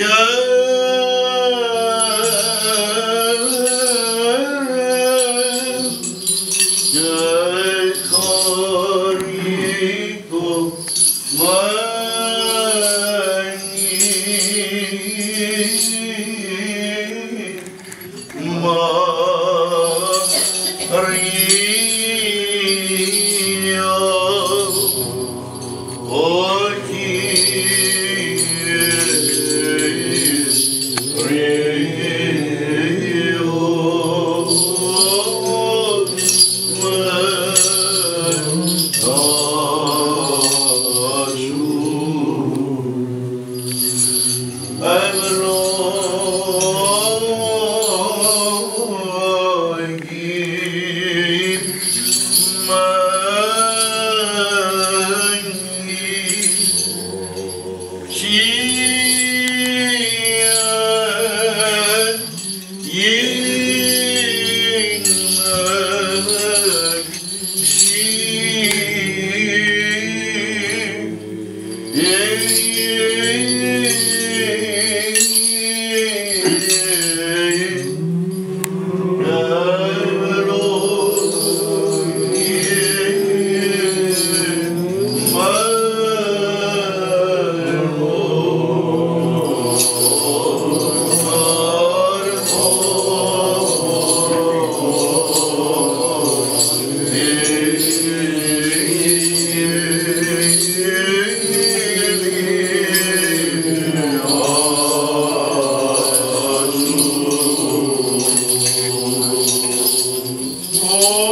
Good, good, good. I will Ότι